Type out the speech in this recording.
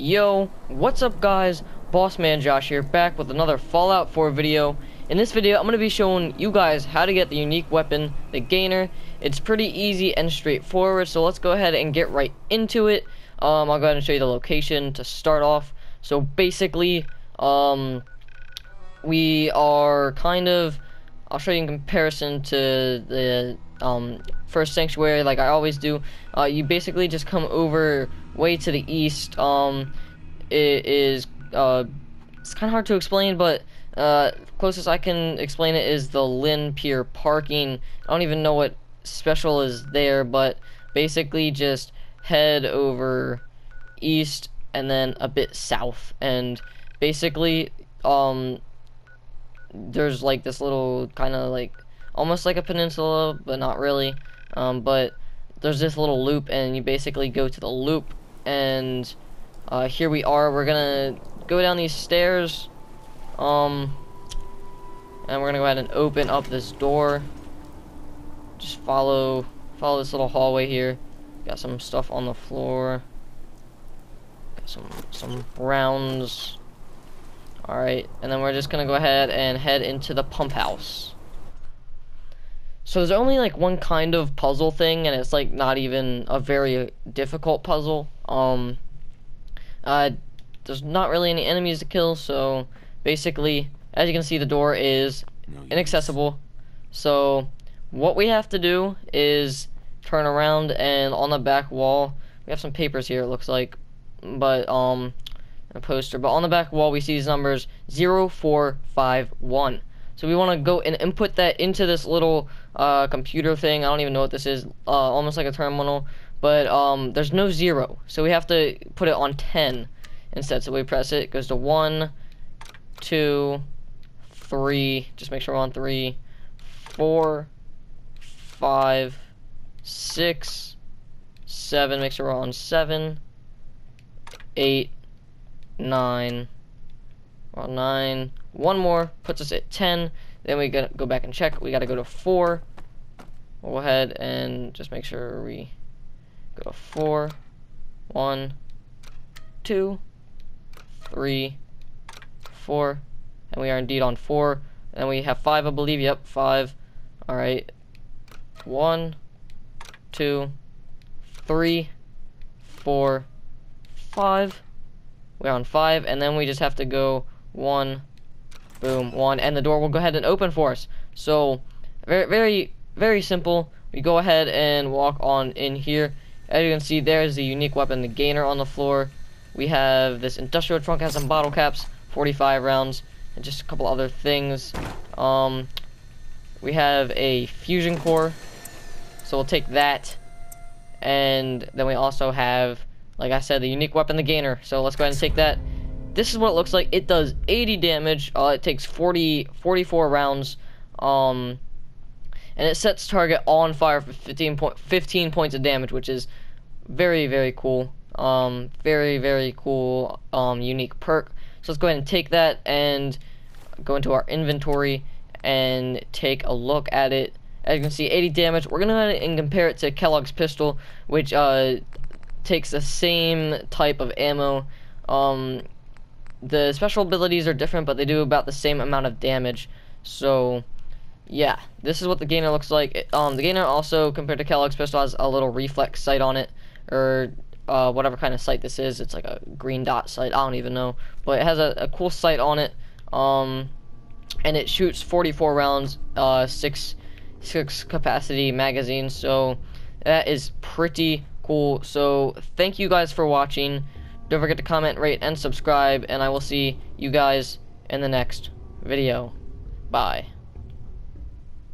Yo, what's up guys? Bossman Josh here, back with another Fallout 4 video. In this video, I'm going to be showing you guys how to get the unique weapon, the Gainer. It's pretty easy and straightforward, so let's go ahead and get right into it. Um, I'll go ahead and show you the location to start off. So basically, um, we are kind of, I'll show you in comparison to the um, first sanctuary like I always do. Uh, you basically just come over way to the east. Um, it is uh, it's kind of hard to explain, but uh, closest I can explain it is the Lynn Pier parking. I don't even know what special is there, but basically just head over east and then a bit south, and basically um, there's like this little kind of like almost like a peninsula, but not really. Um, but there's this little loop, and you basically go to the loop, and uh, here we are. We're gonna go down these stairs, um, and we're gonna go ahead and open up this door. Just follow, follow this little hallway here. Got some stuff on the floor. Got some some browns. All right, and then we're just gonna go ahead and head into the pump house. So there's only like one kind of puzzle thing, and it's like not even a very difficult puzzle. Um, uh, there's not really any enemies to kill, so basically, as you can see, the door is inaccessible. So what we have to do is turn around, and on the back wall, we have some papers here. It looks like, but um, a poster. But on the back wall, we see these numbers zero four five one. So we want to go and input that into this little uh, computer thing. I don't even know what this is. Uh, almost like a terminal. But um, there's no zero. So we have to put it on 10 instead. So we press it. It goes to 1, 2, 3. Just make sure we're on 3, 4, 5, 6, 7. Make sure we're on 7, 8, 9, well, 9. One more puts us at 10. Then we gotta go back and check. We got to go to 4. We'll go ahead and just make sure we go to 4. 1, 2, 3, 4. And we are indeed on 4. And we have 5, I believe. Yep, 5. Alright. 1, 2, 3, 4, 5. We're on 5. And then we just have to go one, boom, one, and the door will go ahead and open for us. So, very, very, very simple. We go ahead and walk on in here. As you can see, there's the unique weapon, the gainer on the floor. We have this industrial trunk, has some bottle caps, 45 rounds, and just a couple other things. Um, we have a fusion core, so we'll take that. And then we also have, like I said, the unique weapon, the gainer. So let's go ahead and take that. This is what it looks like. It does 80 damage. Uh, it takes 40, 44 rounds. Um, and it sets target on fire for 15, point, 15 points of damage, which is very, very cool. Um, very, very cool, um, unique perk. So let's go ahead and take that and go into our inventory and take a look at it. As you can see, 80 damage. We're going to go and compare it to Kellogg's pistol, which uh, takes the same type of ammo. Um, the special abilities are different, but they do about the same amount of damage. So, yeah, this is what the Gainer looks like. Um, the Gainer also, compared to Kellogg's pistol, has a little reflex sight on it, or uh, whatever kind of sight this is. It's like a green dot sight. I don't even know, but it has a, a cool sight on it. Um, and it shoots 44 rounds, uh, six six capacity magazine. So that is pretty cool. So thank you guys for watching. Don't forget to comment, rate, and subscribe, and I will see you guys in the next video. Bye.